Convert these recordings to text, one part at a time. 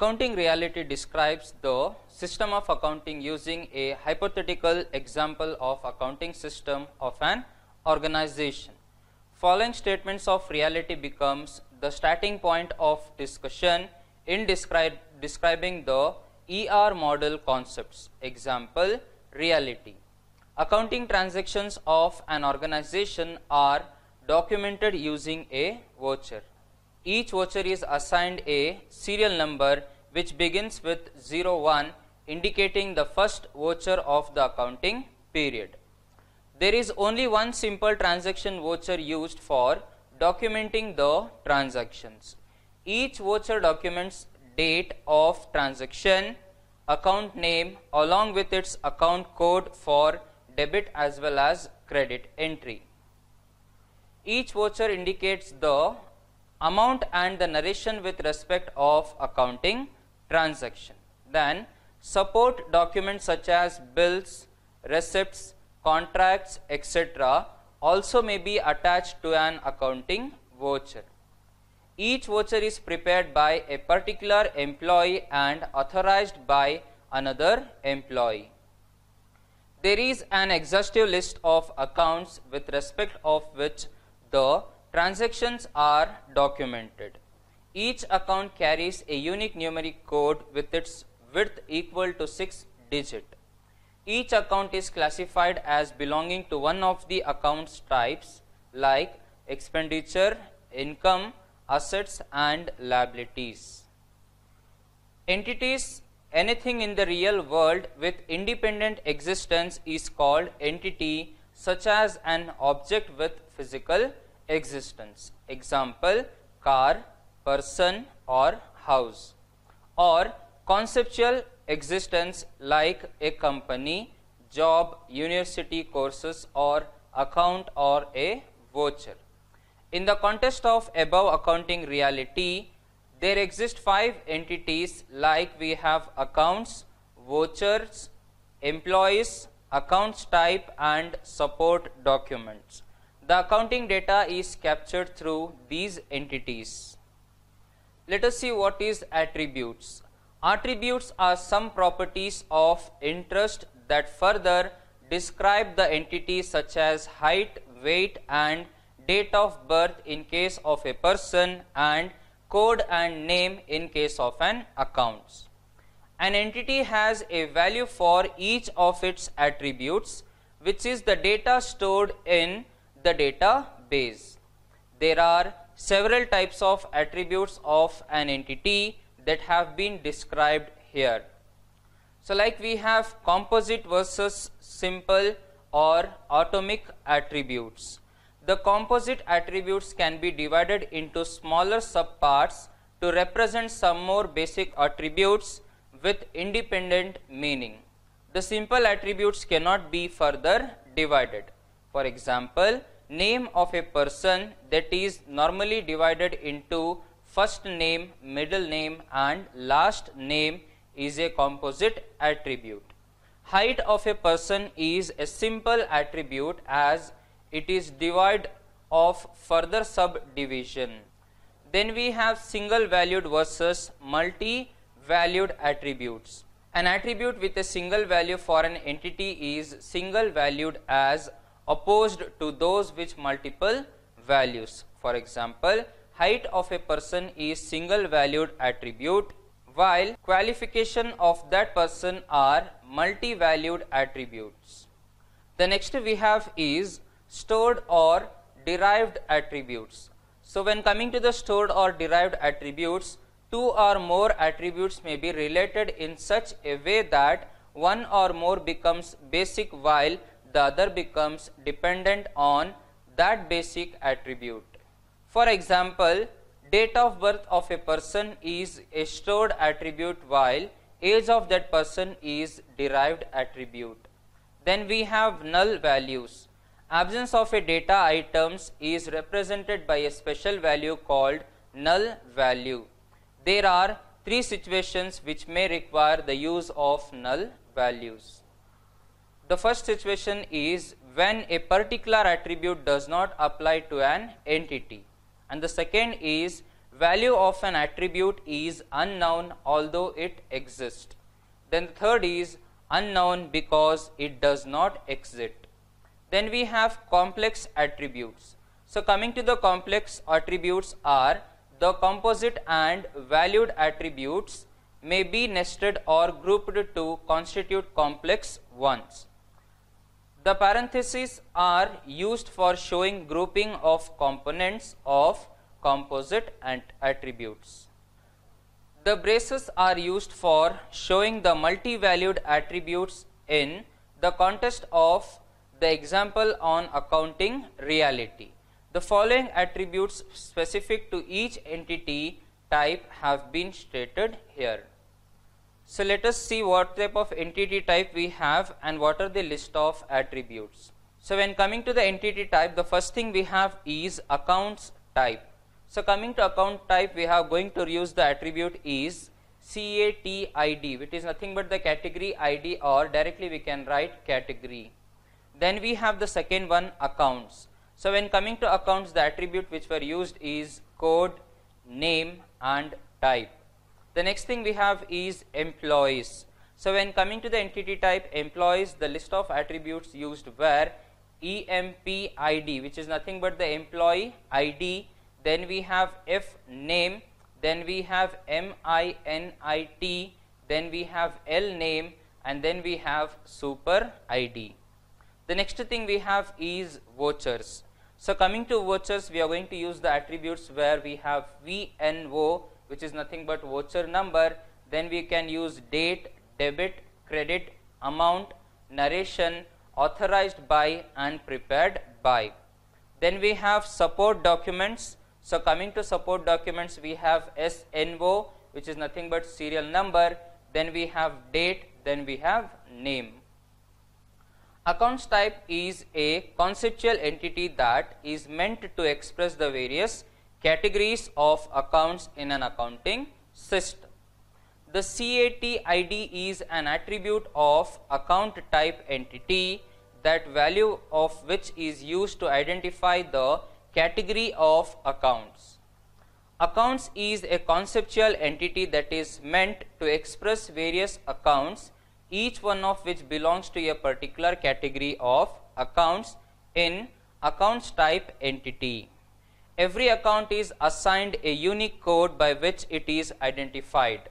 Accounting reality describes the system of accounting using a hypothetical example of accounting system of an organization. Following statements of reality becomes the starting point of discussion in describe, describing the ER model concepts. Example, reality. Accounting transactions of an organization are documented using a voucher. Each voucher is assigned a serial number which begins with 01 indicating the first voucher of the accounting period. There is only one simple transaction voucher used for documenting the transactions. Each voucher documents date of transaction, account name along with its account code for debit as well as credit entry. Each voucher indicates the amount and the narration with respect of accounting transaction. Then support documents such as bills, receipts, contracts, etc. also may be attached to an accounting voucher. Each voucher is prepared by a particular employee and authorized by another employee. There is an exhaustive list of accounts with respect of which the transactions are documented. Each account carries a unique numeric code with its width equal to 6 digit. Each account is classified as belonging to one of the accounts types like expenditure, income, assets and liabilities. Entities anything in the real world with independent existence is called entity such as an object with physical existence. Example car, person or house or conceptual existence like a company, job, university courses or account or a voucher. In the context of above accounting reality, there exist five entities like we have accounts, vouchers, employees, accounts type and support documents. The accounting data is captured through these entities. Let us see what is attributes. Attributes are some properties of interest that further describe the entity such as height, weight and date of birth in case of a person and code and name in case of an account. An entity has a value for each of its attributes which is the data stored in the database. There are several types of attributes of an entity that have been described here. So like we have composite versus simple or atomic attributes. The composite attributes can be divided into smaller subparts to represent some more basic attributes with independent meaning. The simple attributes cannot be further divided. For example, name of a person that is normally divided into first name, middle name and last name is a composite attribute. Height of a person is a simple attribute as it is divide of further subdivision. Then we have single valued versus multi valued attributes. An attribute with a single value for an entity is single valued as opposed to those with multiple values. For example, height of a person is single valued attribute while qualification of that person are multi valued attributes. The next we have is stored or derived attributes. So, when coming to the stored or derived attributes, two or more attributes may be related in such a way that one or more becomes basic while the other becomes dependent on that basic attribute. For example, date of birth of a person is a stored attribute while age of that person is derived attribute. Then we have null values. Absence of a data items is represented by a special value called null value. There are three situations which may require the use of null values. The first situation is when a particular attribute does not apply to an entity and the second is value of an attribute is unknown although it exists. Then the third is unknown because it does not exist. Then we have complex attributes. So coming to the complex attributes are the composite and valued attributes may be nested or grouped to constitute complex ones. The parentheses are used for showing grouping of components of composite and attributes. The braces are used for showing the multi-valued attributes in the context of the example on accounting reality. The following attributes specific to each entity type have been stated here. So let us see what type of entity type we have and what are the list of attributes. So when coming to the entity type, the first thing we have is accounts type. So coming to account type, we are going to use the attribute is CATID, which is nothing but the category ID or directly we can write category. Then we have the second one accounts. So when coming to accounts, the attribute which were used is code, name and type. The next thing we have is employees. So when coming to the entity type employees, the list of attributes used were EMPID, which is nothing but the employee ID. Then we have F name. Then we have MINIT. Then we have L name. And then we have super ID. The next thing we have is vouchers. So coming to vouchers, we are going to use the attributes where we have VNO which is nothing but voucher number then we can use date debit credit amount narration authorized by and prepared by then we have support documents. So coming to support documents we have SNO which is nothing but serial number. Then we have date then we have name. Accounts type is a conceptual entity that is meant to express the various categories of accounts in an accounting system. The CAT ID is an attribute of account type entity that value of which is used to identify the category of accounts. Accounts is a conceptual entity that is meant to express various accounts each one of which belongs to a particular category of accounts in accounts type entity every account is assigned a unique code by which it is identified.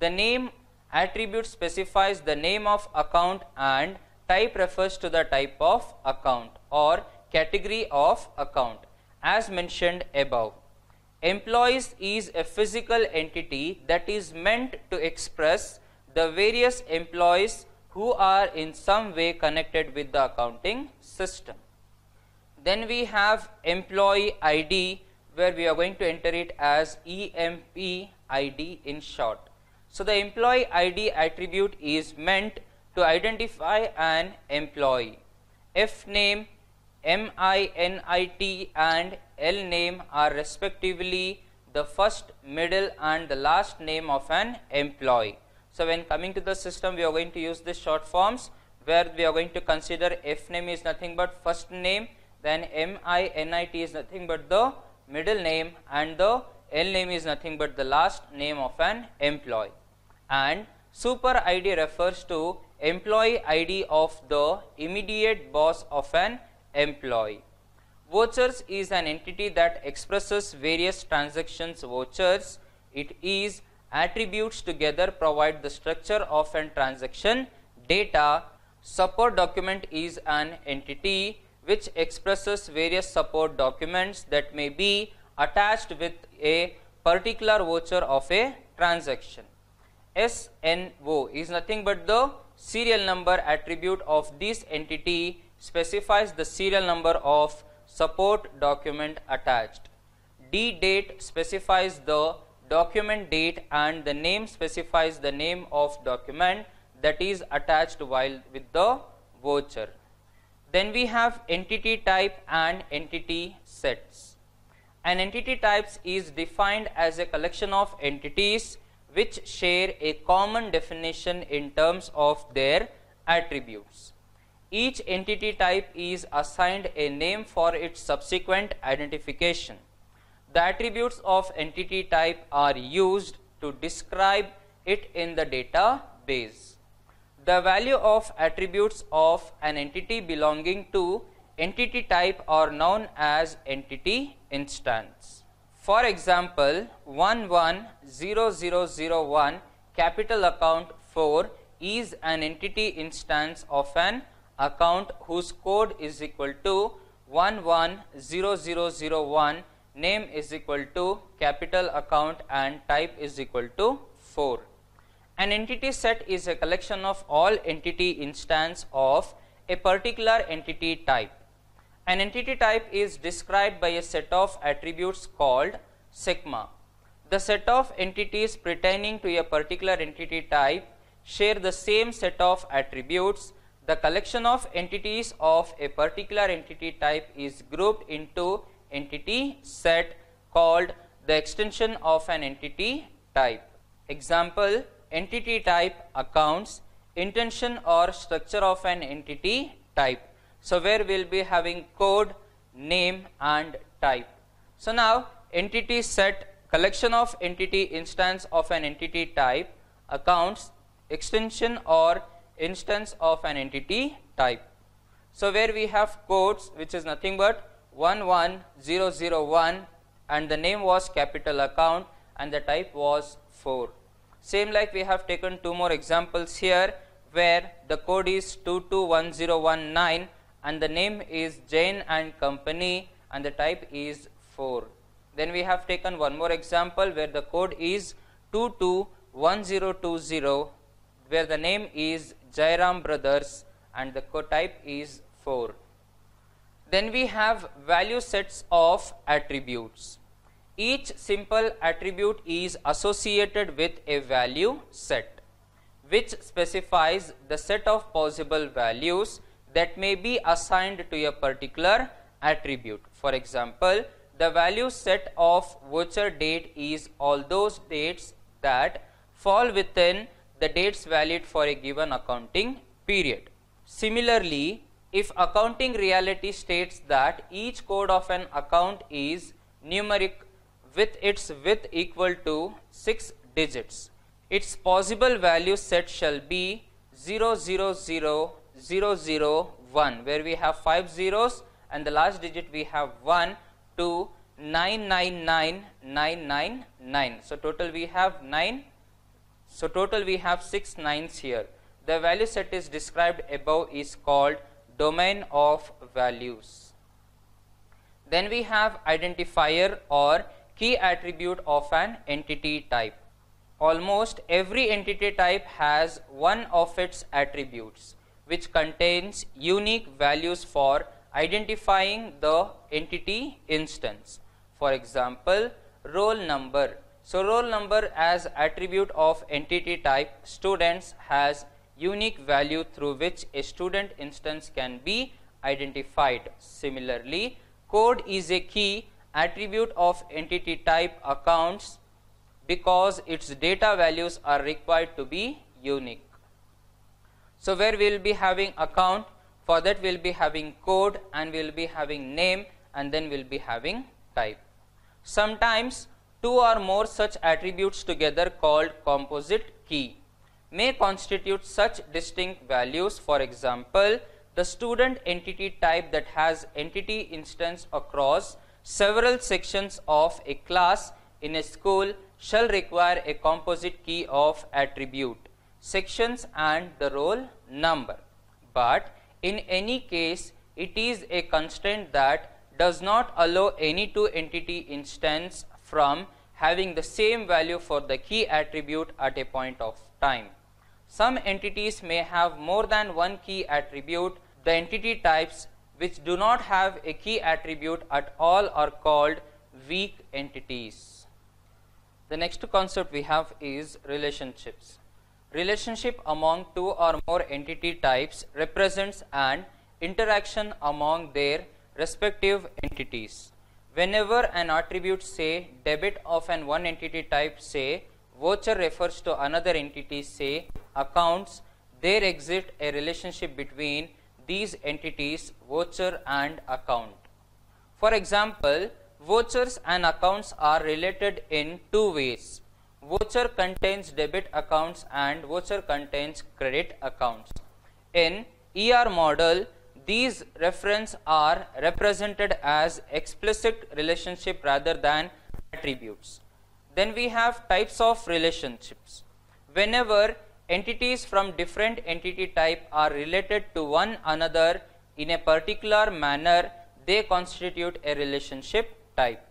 The name attribute specifies the name of account and type refers to the type of account or category of account as mentioned above. Employees is a physical entity that is meant to express the various employees who are in some way connected with the accounting system. Then we have employee ID where we are going to enter it as EMP ID in short. So the employee ID attribute is meant to identify an employee. F name, MINIT and L name are respectively the first, middle and the last name of an employee. So when coming to the system we are going to use this short forms where we are going to consider F name is nothing but first name then MINIT is nothing but the middle name and the L name is nothing but the last name of an employee. And super ID refers to employee ID of the immediate boss of an employee. Vouchers is an entity that expresses various transactions vouchers. It is attributes together provide the structure of an transaction data. Support document is an entity which expresses various support documents that may be attached with a particular voucher of a transaction. SNO is nothing but the serial number attribute of this entity specifies the serial number of support document attached. D date specifies the document date and the name specifies the name of document that is attached while with the voucher. Then we have entity type and entity sets. An entity types is defined as a collection of entities which share a common definition in terms of their attributes. Each entity type is assigned a name for its subsequent identification. The attributes of entity type are used to describe it in the database. The value of attributes of an entity belonging to entity type are known as entity instance. For example, 110001 capital account 4 is an entity instance of an account whose code is equal to 110001 name is equal to capital account and type is equal to 4. An entity set is a collection of all entity instance of a particular entity type. An entity type is described by a set of attributes called sigma. The set of entities pertaining to a particular entity type share the same set of attributes. The collection of entities of a particular entity type is grouped into entity set called the extension of an entity type. Example entity type accounts intension or structure of an entity type. So, where we will be having code, name and type. So, now entity set collection of entity instance of an entity type accounts extension or instance of an entity type. So, where we have codes which is nothing but 11001 and the name was capital account and the type was 4. Same like we have taken two more examples here where the code is 221019 and the name is Jain and company and the type is 4. Then we have taken one more example where the code is 221020 where the name is Jairam brothers and the code type is 4. Then we have value sets of attributes. Each simple attribute is associated with a value set which specifies the set of possible values that may be assigned to a particular attribute. For example, the value set of voucher date is all those dates that fall within the dates valid for a given accounting period. Similarly, if accounting reality states that each code of an account is numeric with its width equal to 6 digits, its possible value set shall be 000001 where we have 5 zeros and the last digit we have 1 to 999999. So, total we have 9. So, total we have 6 nines here. The value set is described above is called domain of values. Then we have identifier or key attribute of an entity type. Almost every entity type has one of its attributes which contains unique values for identifying the entity instance. For example, roll number. So, roll number as attribute of entity type students has unique value through which a student instance can be identified. Similarly, code is a key attribute of entity type accounts because its data values are required to be unique. So, where we will be having account for that we will be having code and we will be having name and then we will be having type. Sometimes two or more such attributes together called composite key may constitute such distinct values. For example, the student entity type that has entity instance across several sections of a class in a school shall require a composite key of attribute, sections and the roll number. But in any case, it is a constraint that does not allow any two entity instance from having the same value for the key attribute at a point of time. Some entities may have more than one key attribute. The entity types which do not have a key attribute at all are called weak entities. The next concept we have is relationships. Relationship among two or more entity types represents an interaction among their respective entities. Whenever an attribute say debit of an one entity type say voucher refers to another entity say accounts, there exists a relationship between these entities voucher and account. For example, vouchers and accounts are related in two ways. Voucher contains debit accounts and voucher contains credit accounts. In ER model, these reference are represented as explicit relationship rather than attributes. Then we have types of relationships. Whenever entities from different entity type are related to one another in a particular manner, they constitute a relationship type.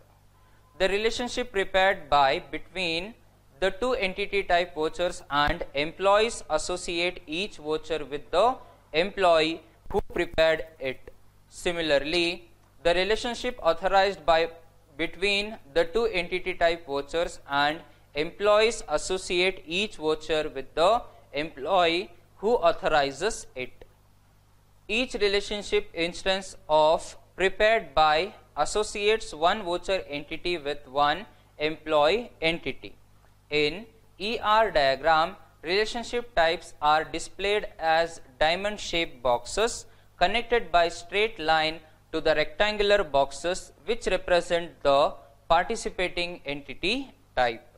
The relationship prepared by between the two entity type vouchers and employees associate each voucher with the employee who prepared it. Similarly, the relationship authorized by between the two entity type vouchers and employees associate each voucher with the employee who authorizes it. Each relationship instance of prepared by associates one voucher entity with one employee entity. In ER diagram, relationship types are displayed as diamond shaped boxes connected by straight line to the rectangular boxes which represent the participating entity type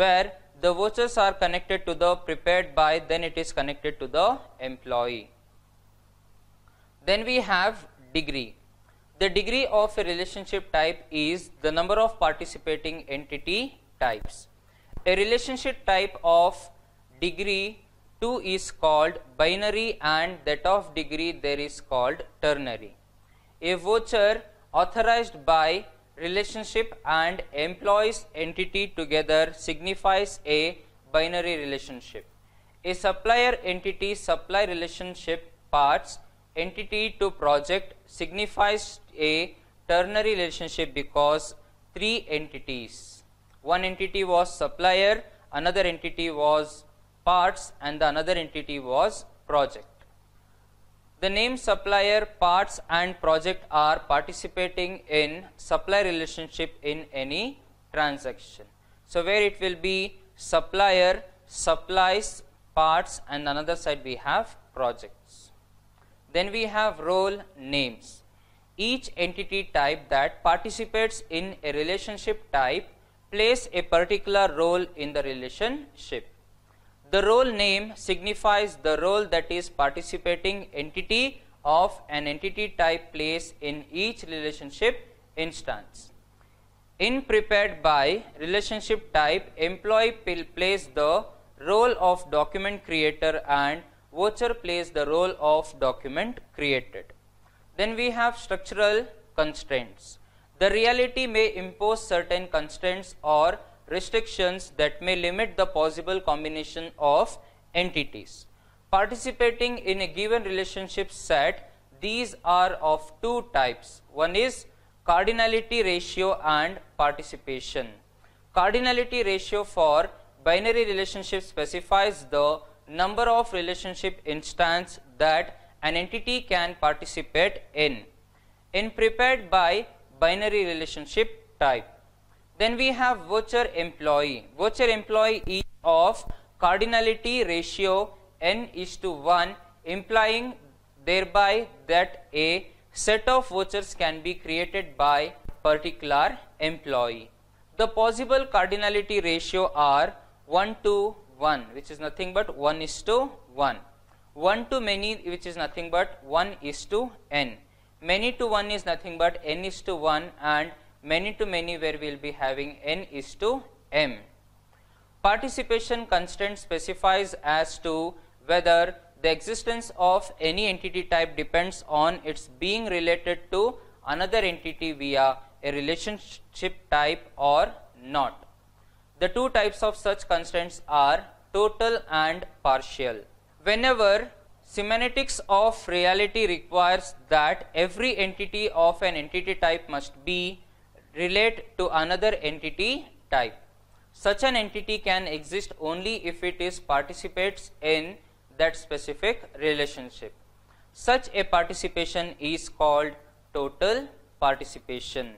where the vouchers are connected to the prepared by then it is connected to the employee. Then we have degree. The degree of a relationship type is the number of participating entity types. A relationship type of degree 2 is called binary and that of degree there is called ternary. A voucher authorized by relationship and employees entity together signifies a binary relationship. A supplier entity supply relationship parts entity to project signifies a ternary relationship because three entities. One entity was supplier, another entity was parts and the another entity was project. The name supplier, parts and project are participating in supply relationship in any transaction. So, where it will be supplier supplies parts and another side we have projects. Then we have role names. Each entity type that participates in a relationship type plays a particular role in the relationship. The role name signifies the role that is participating entity of an entity type plays in each relationship instance. In prepared by relationship type, employee plays the role of document creator and voucher plays the role of document created. Then we have structural constraints. The reality may impose certain constraints or restrictions that may limit the possible combination of entities. Participating in a given relationship set, these are of two types. One is cardinality ratio and participation. Cardinality ratio for binary relationship specifies the number of relationship instance that an entity can participate in. In prepared by binary relationship type. Then we have voucher employee. Voucher employee is of cardinality ratio n is to 1 implying thereby that a set of vouchers can be created by particular employee. The possible cardinality ratio are 1 to 1 which is nothing but 1 is to 1. 1 to many which is nothing but 1 is to n. Many to 1 is nothing but n is to 1 and many to many where we will be having n is to m. Participation constraint specifies as to whether the existence of any entity type depends on its being related to another entity via a relationship type or not. The two types of such constraints are total and partial. Whenever semantics of reality requires that every entity of an entity type must be relate to another entity type. Such an entity can exist only if it is participates in that specific relationship. Such a participation is called total participation.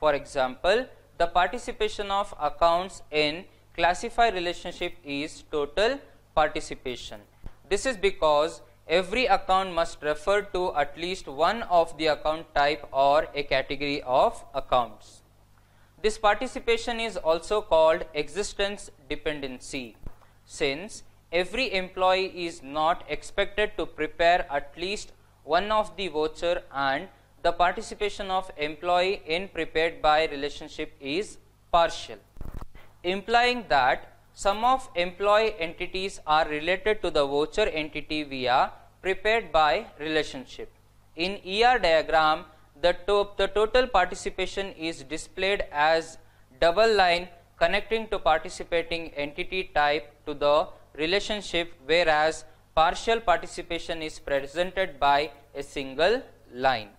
For example, the participation of accounts in classify relationship is total participation. This is because every account must refer to at least one of the account type or a category of accounts. This participation is also called existence dependency since every employee is not expected to prepare at least one of the voucher and the participation of employee in prepared by relationship is partial implying that some of employee entities are related to the voucher entity via prepared by relationship. In ER diagram, the, to the total participation is displayed as double line connecting to participating entity type to the relationship whereas partial participation is presented by a single line.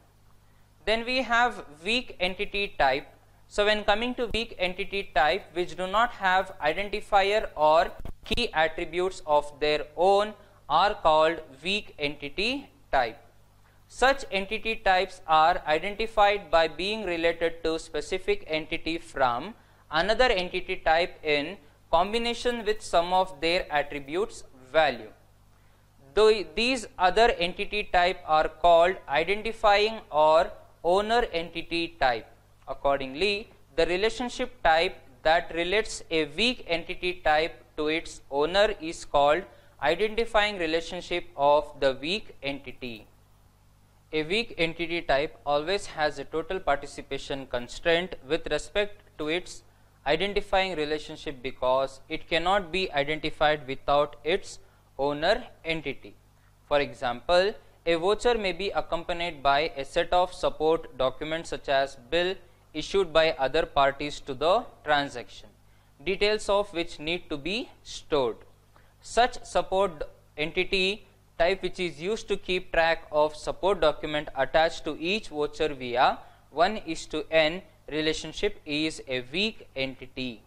Then we have weak entity type so when coming to weak entity type which do not have identifier or key attributes of their own are called weak entity type. Such entity types are identified by being related to specific entity from another entity type in combination with some of their attributes value. Though these other entity type are called identifying or owner entity type. Accordingly, the relationship type that relates a weak entity type to its owner is called identifying relationship of the weak entity. A weak entity type always has a total participation constraint with respect to its identifying relationship because it cannot be identified without its owner entity. For example, a voucher may be accompanied by a set of support documents such as bill, issued by other parties to the transaction, details of which need to be stored. Such support entity type which is used to keep track of support document attached to each voucher via 1 is to n relationship is a weak entity.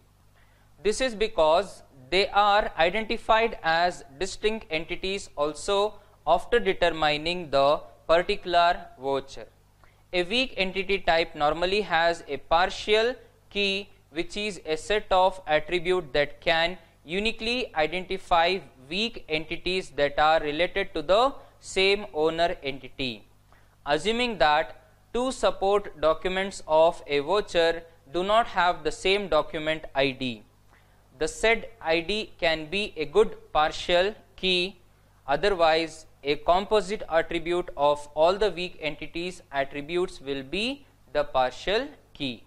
This is because they are identified as distinct entities also after determining the particular voucher. A weak entity type normally has a partial key which is a set of attribute that can uniquely identify weak entities that are related to the same owner entity. Assuming that two support documents of a voucher do not have the same document ID. The said ID can be a good partial key otherwise a composite attribute of all the weak entities attributes will be the partial key.